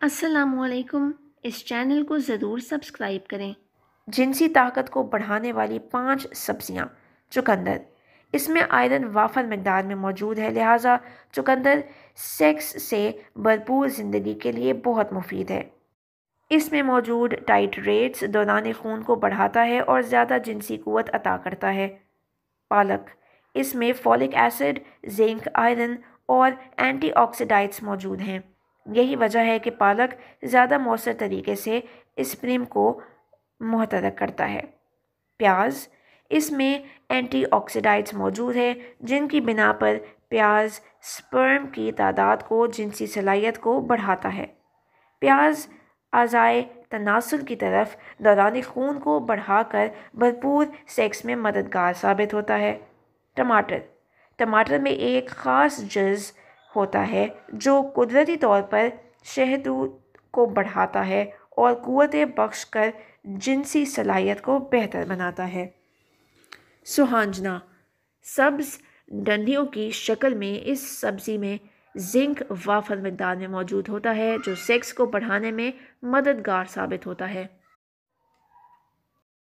असलकुम इस चैनल को ज़रूर सब्सक्राइब करें। जिनसी ताकत को बढ़ाने वाली पाँच सब्ज़ियाँ, चुकंदर। इसमें आयरन वाफर मकदार में मौजूद है, लिहाजा चुकंदर सेक्स से भरपूर ज़िंदगी के लिए बहुत मुफीद है। इसमें मौजूद टाइट्रेट्स दौरान खून को बढ़ाता है और ज़्यादा जिनसी क़वत अता करता है। पालक। इसमें फॉलिक एसिड जिंक आयरन और एंटीऑक्सीडाइड्स मौजूद हैं। यही वजह है कि पालक ज़्यादा मौसर तरीके से स्प्रिम को महतरक करता है। प्याज, इसमें एंटीऑक्सीडाइड्स मौजूद है, जिनकी बिना पर प्याज स्पर्म की तादाद को, जिनसी सलाहियत को बढ़ाता है। प्याज आज़ाए तनासुल की तरफ़ दौरान खून को बढ़ाकर भरपूर सेक्स में मददगार साबित होता है। टमाटर टमाटर में एक ख़ास जज़ होता है, जो कुदरती तौर पर शहदूद को बढ़ाता है और क़वत बख्श कर जिनसी सलाहियत को बेहतर बनाता है। सुहांजना, सब्ज़ डंडियों की शक्ल में इस सब्ज़ी में जिंक वाफर मकदार में मौजूद होता है, जो सेक्स को बढ़ाने में मददगार साबित होता है।